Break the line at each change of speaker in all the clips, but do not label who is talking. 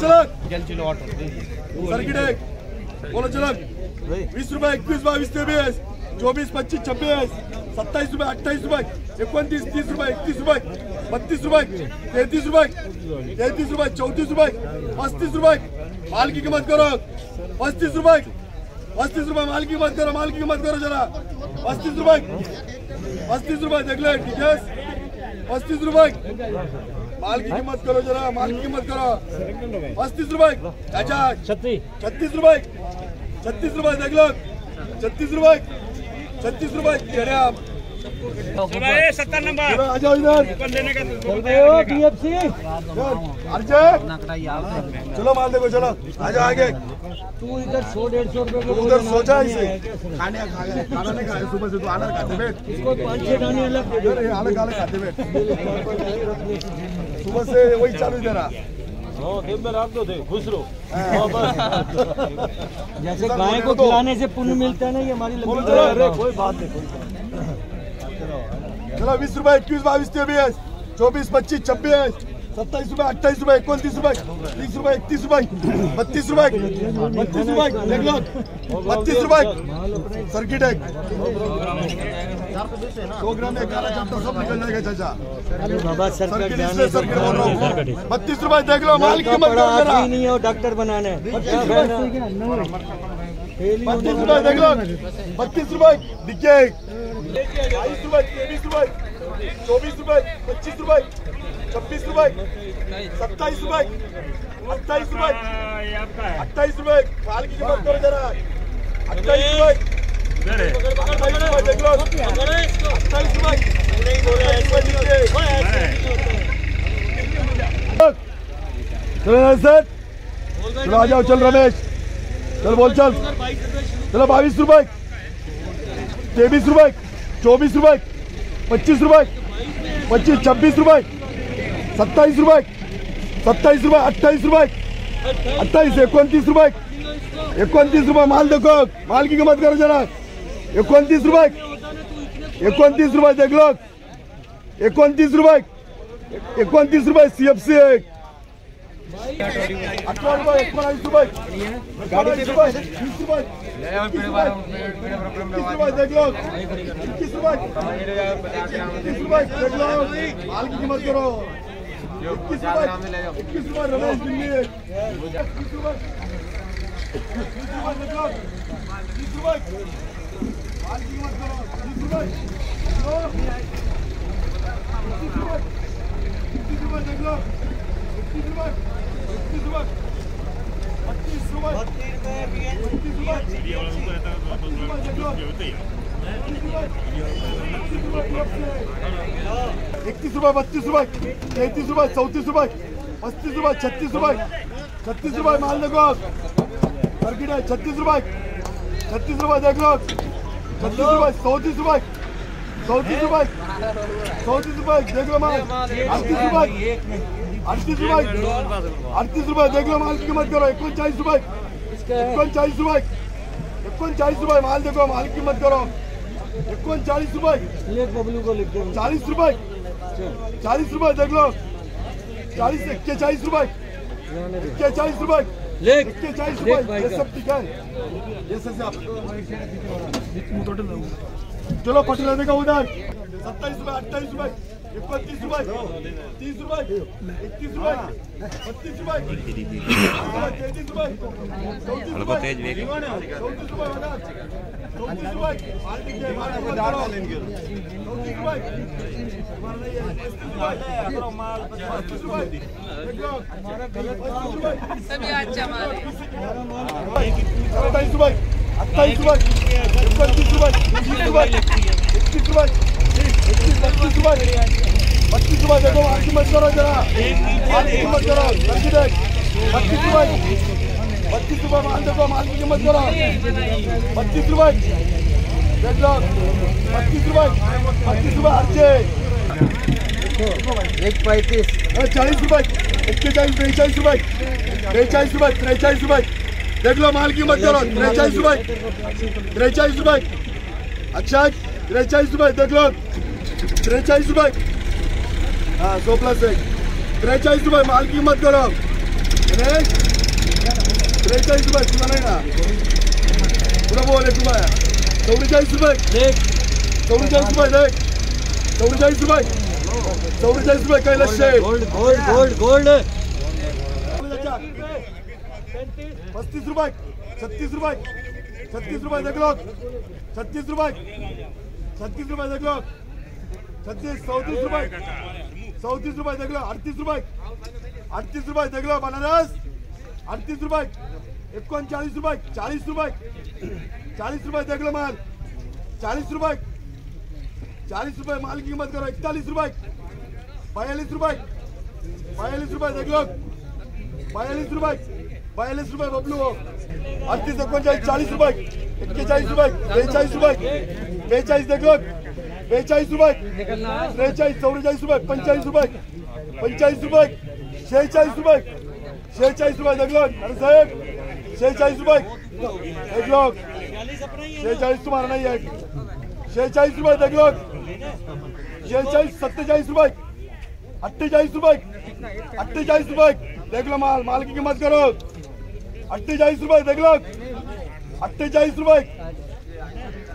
चलो सर्किट एक बोलो चलो वीस रुपये एकवीस बावीस तेवीस चोवीस पच्चीस छब्बीस सत्ताईस रुपए अट्ठाईस रुपए एकोणतीस तीस रुपये एकतीस रुपये बत्तीस रुपए तैतीस रुपये तैतीस रुपए चौतीस रुपए पस्तीस रुपये माल की कीमत करो। पस्तीस रुपये। पस्तीस रुपये माल की कीमत करो माल की कीमत करो जरा। पस्तीस रुपये। पस्तीस रुपये देख ले ठीक है? पस्तीस रुपये। माल की कीमत करो जरा माल की कीमत करो। पस्तीस रुपए अच्छा छत्तीस। रुपए छत्तीस रुपए देख लो। छत्तीस रुपए छत्तीस आप।
सत्तर नंबर।
आ जाओ इधर।
देने
अर्जय चलो माल देखो चलो। आ जाओ आगे।
तू इधर सौ डेढ़ सौ रुपए
तू उधर सोचा इसे। खाने खाना नहीं खाया सुबह से तू अलग खाते बैठ।
को पाँच छह दाने अलग दे दो।
इधर ये अलग अलग खाते बैठ। सुबह से वही चालू है तेरा
जैसे गाय को खिलाने से पुण्य मिलता है ना ये हमारी लंबी अरे
कोई बात नहीं। चलो बीस रुपए इक्कीस बाईस तेईस चौबीस पच्चीस छब्बीस सत्ताईस रुपए अट्ठाईस रुपए इक्कीस रुपए तीस रुपए इकतीस रुपए बत्तीस रुपए बत्तीस रुपए देख लो बत्तीस रुपए सर्किट है सौ ग्राम में काला चमटा सब निकल जाएगा चाचा।
बाबा
सर्किट इसलिए सर्किट बोल रहा हूँ। बत्तीस रुपए देख लो माल की
नहीं है डॉक्टर बनाने।
बत्तीस रुपए देख लो। बत्तीस रुपए। दिखे। बाईस रुपए तेईस रुपए। चौबीस रुपए पच्चीस रुपए। छब्बीस रुपए। सत्ताईस रुपए। अट्ठाईस रुपए। अट्ठाईस रुपए। माल की कीमत करो जरा। अट्ठाईस रुपए।
इधर
अट्ठाईस रुपए देख लो। अट्ठाईस रुपए। अट्ठाईस रुपए दिखे। चलो सर चलो आ जाओ चल रमेश। चल बोल, चल। चलो बाईस रुपए तेईस रुपए चौबीस रुपए पच्चीस रुपए पच्चीस, छब्बीस रुपए सत्ताईस रुपए सत्ताईस रुपए अट्ठाईस रुपए अट्ठाईस, एकोणतीस रुपए एकोणतीस रुपये, माल देखो, माल की कीमत करो जरा। एकोणतीस रुपये एकोणतीस रुपये देख लो। एकोणतीस रुपये एकोणतीस रुपये सीएफसी एक। अठरा रुपये एकोणावीस रुपये एकोणावीस रुपये वीस रुपये एकवीस रुपये एकवीस रुपये देख लो इक्कीस रुपये इक्कीस रुपये देख लो माल की कीमत करो इक्कीस रुपये इक्कीस रुपये रमेश दिल्ली इक्कीस रुपये बीस रुपये देख लो बीस रुपये माल की कीमत करो बीस रुपये लो। इक्कीस रुपये इक्कीस रुपये देख लो इक्कीस रुपये इकतीस रुपये, बत्तीस रुपये, तैतीस रुपये, चौतीस रुपये, पस्तीस रुपये, छत्तीस रुपये छत्तीस रुपये माल देखो सर्किट है छत्तीस रुपये छत्तीस रुपये देख लो छत्तीस रुपये, चौतीस रुपये चौतीस रुपये चौतीस रुपये देख लो माल। अड़तीस रुपये। अड़तीस रुपये अड़तीस रुपये देख लो माल की कीमत करो। एकोणचाळीस रुपये एकोणचाळीस रुपये एकोणचाळीस रुपये माल देखो माल की कीमत करो।
एक बबलू को लिख
चालीस रुपये चालीस रुपये देख लो। चालीस इक्केचाळीस रुपये इक्केचाळीस रुपये
लेख
इक्केचाळीस
लेख
रुपये
भाई
ये सब ठीक है। ये सब आप चलो पटना देखा उधर। सत्ताईस रुपये अट्ठाईस रुपये तीस इकतीस बत्तीस तैतीस चौतीस चौतीस चौतीस। चौतीस अट्ठाईस इकतीस रुपये तीस रुपये इकतीस रुपये इकतीस बत्तीस रुपये बत्तीस रुपये देखो माल की मत करो जरा माल की कीमत करो बत्तीस बत्तीस रुपये बत्तीस रुपये माल देखो माल की कीमत करो बत्तीस रुपये देख लो बत्तीस रुपये बत्तीस रुपये अर्जे
एक पैंतीस
चाळीस रुपये एक्केचाळीस बेचाळीस रुपये बेचाळीस रुपये त्रेचाळीस रुपये देख लो माल की मत करो त्रेचाळीस रुपये त्रेचाळीस रुपये अक्षय त्रेचाळीस रुपये देख लो त्रेचाळीस रुपये एक. त्रेचाळीस रुपये माल की मत करो अरे त्रेचाळीस रुपये तुला नाही ना? पुढे बोल एक रुपया. चौवेचाळीस रुपये.
देख.
चौवेचाळीस रुपये देख. चौवेचाळीस रुपये. चौवेचाळीस रुपये Kailash Sheth.
Gold gold gold gold
पस्तीस रुपये. छत्तीस रुपये. छत्तीस रुपये देख छत्तीस रुपये. छत्तीस रुपये देख छत्तीस चौतीस रुपये. चौतीस रुपये देख लो अडतीस रुपये. अडतीस रुपये देख लो बनारस. अडतीस रुपये. एकोणचाळीस रुपये चाळीस रुपये. चाळीस रुपये देख लो माल. चाळीस रुपये. चाळीस रुपये माल किंमत करा एकतालीस रुपये. बयालीस रुपये. बयालीस रुपये देख बयालीस रुपये. बयालीस रुपये बबलू हो. अडतीस एकोणचाळीस चाळीस रुपये. एक्केचाळीस रुपये. बेचाळीस रुपये. बेचाळीस दगलं बेचाळीस रुपये. त्रेचाळीस चौवेचाळीस रुपये पंचेचाळीस रुपये. पंचेचाळीस रुपये शेहेचाळीस रुपये. शेहेचाळीस रुपये देखलो अरे साहेब शेहेचाळीस रुपये देखलो शेहेचाळीस तुम्हाला नाही आहे. शेहेचाळीस रुपये देखलो शेहेचाळीस सत्तेचाळीस रुपये. अठ्ठेचाळीस रुपये. अठ्ठेचाळीस रुपये. देख लो माल माल की कीमत करो. अठ्ठेचाळीस रुपये देखलो अठ्ठेचाळीस रुपये.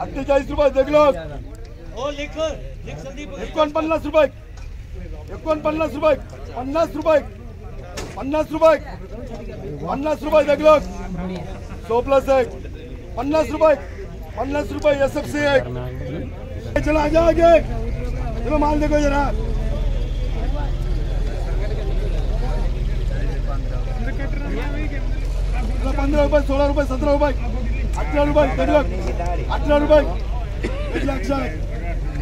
अठ्ठेचाळीस रुपये देख
लिख लिख
चलो आगे आगे। चलो, माल देखो जरा। पंधरा रुपये सोळा रुपये सतरा रुपये। अठरा रुपये, देख लो। अठरा रुपये। एक लक्षात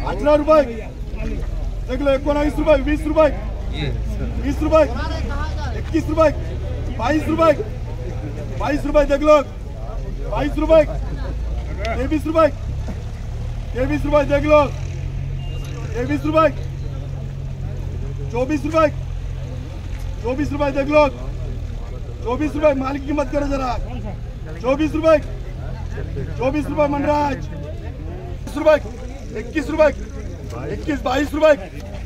अठरा रुपये देख लो एकोणावीस रुपये वीस रुपये। वीस रुपये। एकवीस रुपये। बाईस रुपये। बाईस रुपये देख लो। बाईस रुपये। तेवीस रुपये। तेवीस रुपये देख लो। तेवीस रुपये। चौबीस रुपये। चौबीस रुपये देख लो। चौबीस रुपये माल की कीमत करो जरा। चौबीस रुपये। चौबीस रुपये मनराज। बीस रुपये। इक्कीस रुपए, इक्कीस, बाईस रुपए,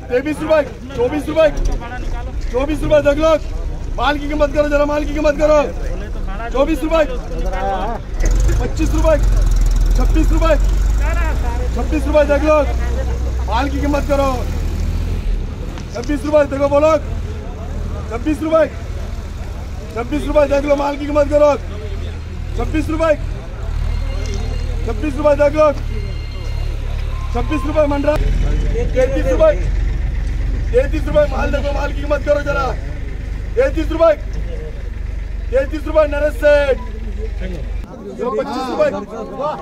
तेईस रुपये चौबीस रुपये चौबीस रुपये देख लो माल की कीमत करो, जरा माल की कीमत करो। चौबीस रुपये पच्चीस रुपए, छब्बीस रुपए छब्बीस रुपए देख लो माल की कीमत करो। छब्बीस रुपए देखो बोलो। छब्बीस रुपए छब्बीस रुपए देख लो माल की कीमत करो। छब्बीस रुपये छब्बीस रुपए देख लो छब्बीस रुपये मंडरा। तैतीस रुपये तैतीस रुपये माल देखो, माल की कीमत करो जरा। तैतीस रुपये तैतीस रुपये नरेश सेठ। पच्चीस रुपये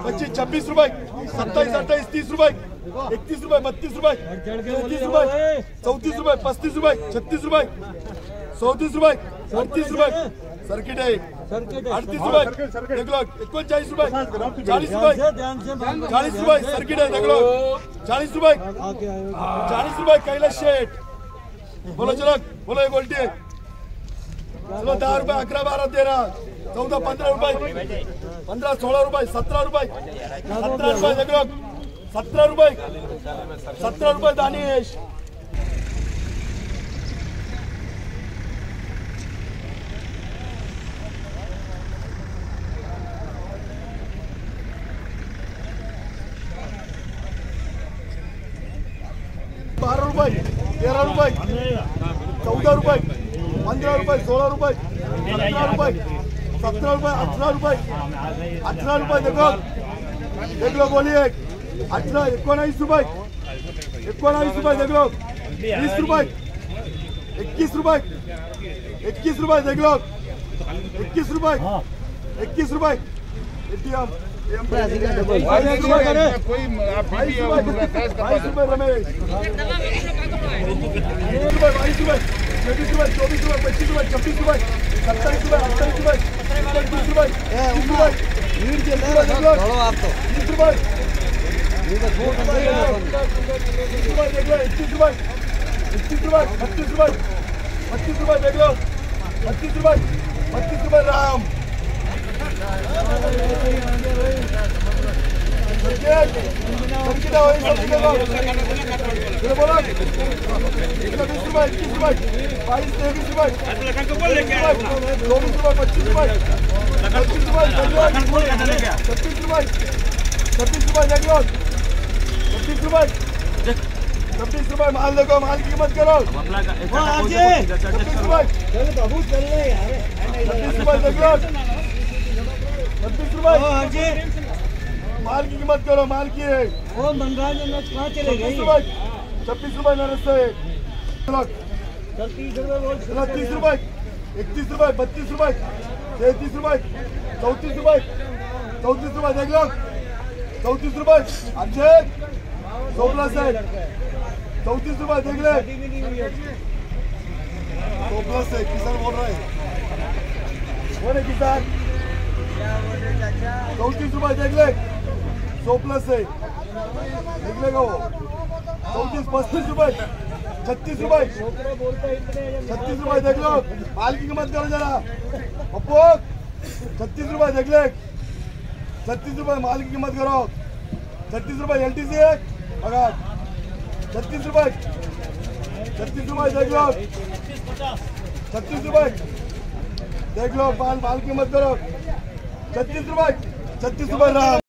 पच्चीस, छब्बीस रुपए। सत्ताईस, अट्ठाईस, तीस रुपए। इकतीस रुपये बत्तीस रुपए। चौतीस रुपए। चौतीस रुपए, पस्तीस रुपये छत्तीस रुपए। चौतीस रुपए। अडतीस रुपये सर्किट
सर्किट
अडतीस रुपये. एकोणचाळीस रुपये. चाळीस रुपये. चाळीस रुपये. सर्किट आहे. लो चाळीस रुपये. चाळीस रुपये. कैलास शेठ. बोलो चलो. बोलो एक उलटी. चलो दहा रुपये अकरा बारा तेरा. चौदा पंधरा रुपये. पंधरा सोळा रुपये. सतरा रुपये. सतरा रुपये. लो सतरा रुपये. सतरा रुपये दानिश. रुपये तेरा रुपये चौदा रुपये पंधरा रुपये सोळा रुपये सतरा रुपये सतरा रुपये अठरा रुपये अठरा रुपये देखो देखलो बोलिए अठरा एकोणावीस रुपये एकोणावीस रुपये देखलो वीस रुपये इक्कीस रुपये इक्कीस रुपये देखलो इक्कीस रुपये इक्कीस रुपये एटीएम चौबीस रुपये पच्चीस रुपये छब्बीस रुपये सत्ताईस रुपये राम। छब्बीस रुपए माल देखो माल की कीमत करो
बाबू चल रहे यार
छब्बीस रुपए देख लो
वो आजे
माल की कीमत करो माल की है।
वो बंगाल में कहाँ चले गई?
रुपए रुपए नरस से।
तीस रुपए
इकतीस रुपए बत्तीस रुपए तैतीस रुपए चौतीस रुपए चौतीस रुपए देख लो। चौतीस रुपए अच्छे। सोलह से चौतीस रुपए देख ले। सोलह से किसान बोल रहे बोले किसान। चौतीस रुपए देख ले। सौ प्लस से देख लेगा वो। चौतीस, पस्तीस रुपए छत्तीस रुपए छत्तीस रुपए देख लो। माल की कीमत करो जरा। पप्पू, छत्तीस रुपए देख ले। छत्तीस रुपए माल की कीमत करो। छत्तीस रुपए एल टी सी है। अगर छत्तीस रुपए छत्तीस रुपए देख लो। छत्तीस रुपए देख लो, माल माल कीमत करो। छत्तीस रुपए छत्तीस रुपए